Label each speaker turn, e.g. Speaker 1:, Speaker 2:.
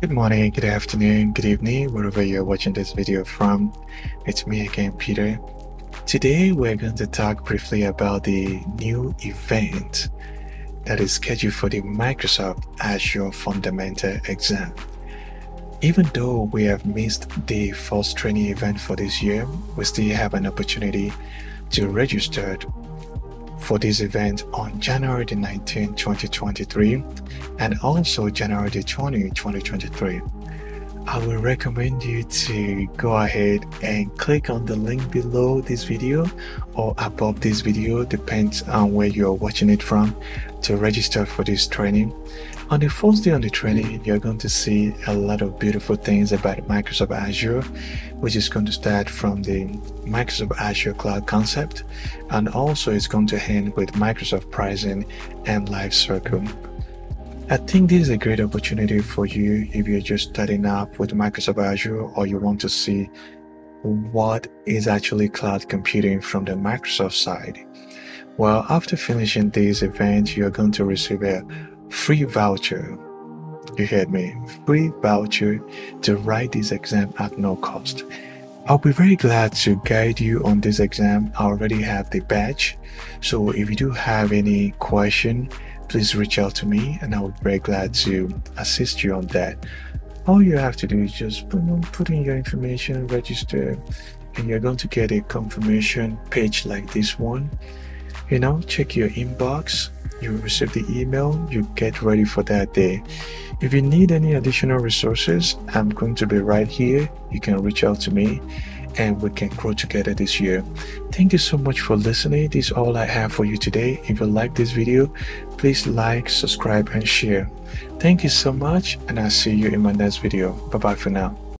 Speaker 1: Good morning, good afternoon, good evening, wherever you're watching this video from. It's me again, Peter. Today, we're going to talk briefly about the new event that is scheduled for the Microsoft Azure Fundamental exam. Even though we have missed the first training event for this year, we still have an opportunity to register for this event on January the 19th, 2023 and also January the 20th, 2023. I will recommend you to go ahead and click on the link below this video or above this video depends on where you're watching it from to register for this training. On the first day on the training you're going to see a lot of beautiful things about Microsoft Azure which is going to start from the Microsoft Azure Cloud concept and also it's going to end with Microsoft pricing and life circle I think this is a great opportunity for you if you're just starting up with Microsoft Azure or you want to see what is actually cloud computing from the Microsoft side. Well, after finishing this event, you're going to receive a free voucher. You heard me, free voucher to write this exam at no cost. I'll be very glad to guide you on this exam. I already have the badge. So if you do have any question, please reach out to me and I'll be very glad to assist you on that. All you have to do is just put, put in your information, register, and you're going to get a confirmation page like this one. You know, check your inbox, you receive the email, you get ready for that day. If you need any additional resources, I'm going to be right here. You can reach out to me and we can grow together this year. Thank you so much for listening. This is all I have for you today. If you like this video, please like, subscribe, and share. Thank you so much, and I'll see you in my next video. Bye bye for now.